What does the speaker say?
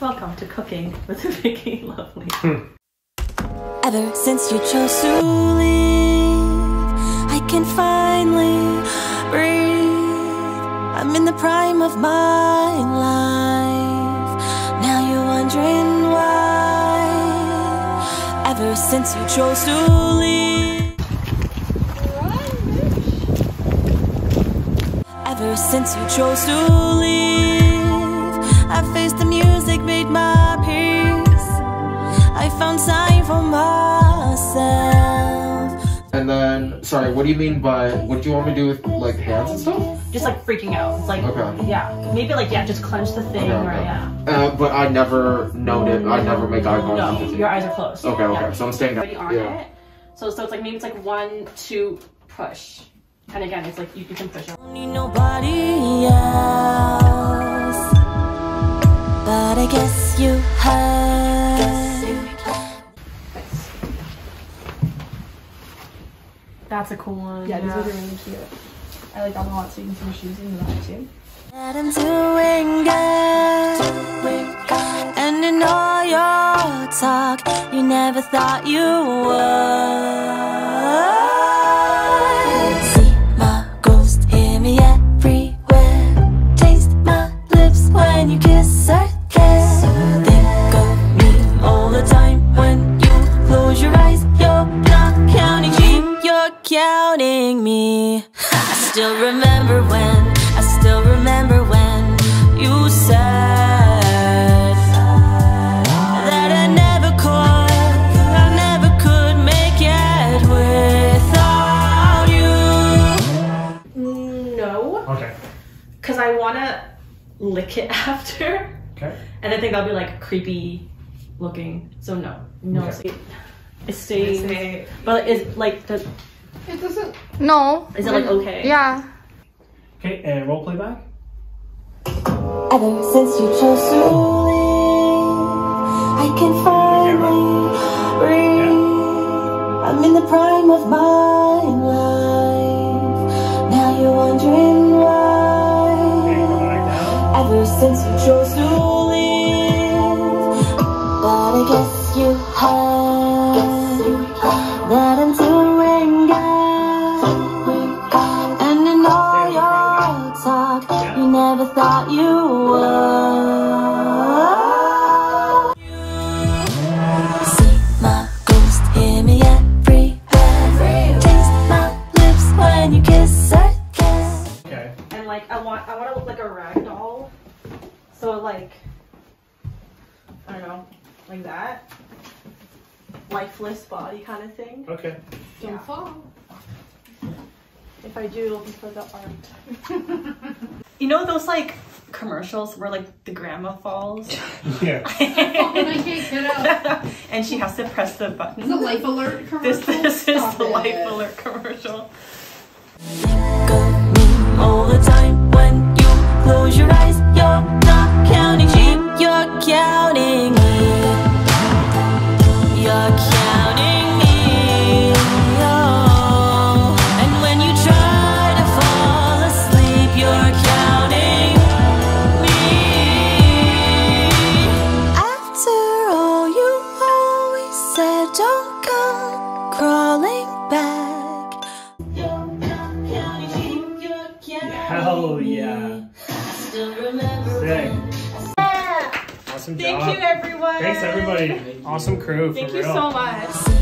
Welcome to Cooking with Vicki Lovelee. Ever since you chose to leave, I can finally breathe. I'm in the prime of my life. Now you're wondering why. Ever since you chose to leave. Ever since you chose to leave, then, sorry, what do you mean by what do you want me to do with like hands and stuff? Just like freaking out. It's like, Okay. yeah. Maybe like, yeah, just clench the thing Okay, or okay. yeah. Uh, but I never noted. I never make eye contact No, with you. your eyes are closed. Okay, okay. Yeah. So I'm staying down. Already on Yeah. it. So, so it's like maybe it's like one, two, push. And again, it's like you, you can push it. That's a cool one. Yeah, these are really cute. I like them a lot, so you can see my shoes in that too. That I'm doing good. And in all your talk, you never thought you would. Counting me. I still remember when, I still remember when you said that I never could, I never could make it without you. No, Okay. because I want to lick it after. Okay. And I think that'll be like creepy looking. So no, no, Okay. it stays. But it's like the It doesn't. No. is it like okay? Yeah. Okay, uh, and role play back. Ever since you chose to leave, I can finally breathe. I'm in the prime of my life. Now you're wondering why. Okay, come back down. Ever since you chose to thought you would. See my ghost, hear me everywhere. Taste my lips when you kiss or kiss. Okay. And like I want I want to look like a rag doll. So like I don't know, like that. Lifeless body kind of thing. Okay. Don't fall. If I do, it'll be for the art. you know those like commercials where like the grandma falls Yeah. Oh, and I can't get up. and she has to press the button. The life alert This commercial. this is Stop the it. life alert commercial. Hell yeah. Still remember. Sick. Yeah. Awesome Thank job. you, everyone. Thanks, everybody. Thank awesome crew. Thank you real. so much.